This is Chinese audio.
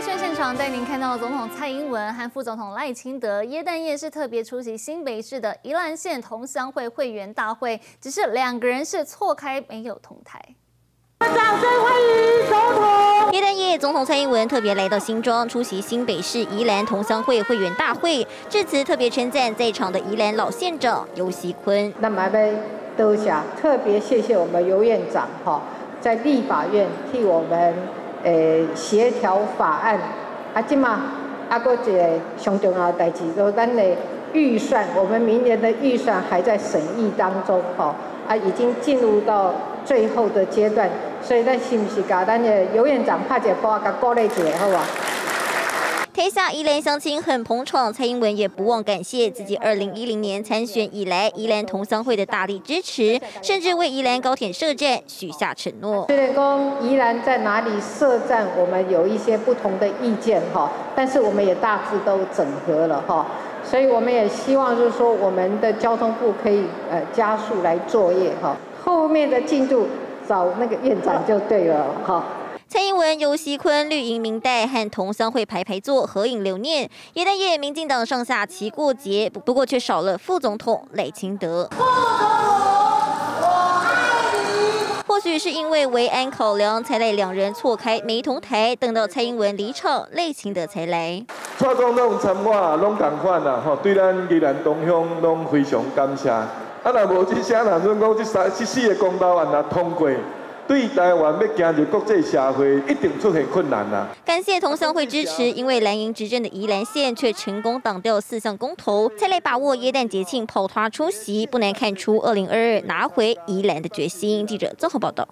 现场带您看到总统蔡英文和副总统赖清德耶诞夜是特别出席新北市的宜兰县同乡会会员大会，只是两个人是错开，没有同台。掌声欢迎总统！耶诞夜，总统蔡英文特别来到新庄出席新北市宜兰同乡会会员大会，致辞特别称赞在场的宜兰老县长尤锡坤。那么要多谢，特别谢谢我们尤院长哈，在立法院替我们。诶，协调法案，啊，即嘛，啊，个一个上重要代志，就咱的预算，我们明年的预算还在审议当中，吼，啊，已经进入到最后的阶段，所以咱是不是甲咱的尤院长拍一波，甲鼓励一下，好啊？台下宜兰乡亲很捧场，蔡英文也不忘感谢自己二零一零年参选以来宜兰同乡会的大力支持，甚至为宜兰高铁设站许下承诺。虽然讲宜兰在哪里设站，我们有一些不同的意见哈，但是我们也大致都整合了哈，所以我们也希望就是说我们的交通部可以呃加速来作业哈，后面的进度找那个院长就对了哈。蔡英文、尤锡坤绿营明代和同乡会排排坐合影留念。耶诞夜，民进党上下齐过节，不过却少了副总统赖清德。副总统，或许是因为维安考量，才赖两人错开没同台，等到蔡英文离场，赖清德才来。蔡总统参话拢同款啦，吼，对咱宜兰东乡拢非常感谢。啊，若无这些，若算讲这三、这四个公道案若通过。对台湾要行入国际社会，一定出现困难啦。感谢同乡会支持，因为蓝营执政的宜兰县却成功挡掉四项公投，才来把握耶诞节庆跑团出席，不难看出二零二二拿回宜兰的决心。记者综合报道。